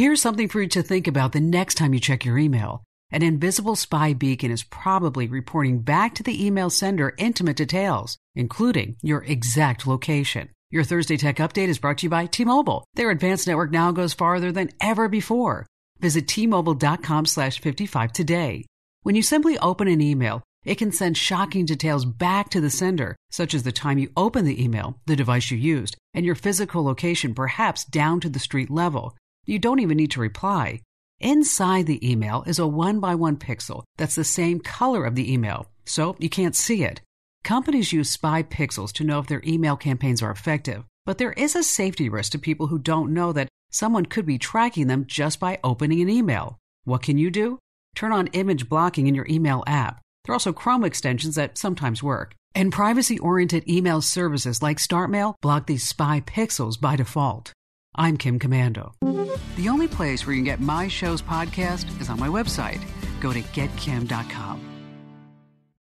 Here's something for you to think about the next time you check your email. An invisible spy beacon is probably reporting back to the email sender intimate details, including your exact location. Your Thursday Tech Update is brought to you by T-Mobile. Their advanced network now goes farther than ever before. Visit T-Mobile.com slash 55 today. When you simply open an email, it can send shocking details back to the sender, such as the time you opened the email, the device you used, and your physical location, perhaps down to the street level. You don't even need to reply. Inside the email is a one by one pixel that's the same color of the email, so you can't see it. Companies use spy pixels to know if their email campaigns are effective, but there is a safety risk to people who don't know that someone could be tracking them just by opening an email. What can you do? Turn on image blocking in your email app. There are also Chrome extensions that sometimes work. And privacy oriented email services like StartMail block these spy pixels by default. I'm Kim Komando. The only place where you can get my show's podcast is on my website. Go to getkim.com.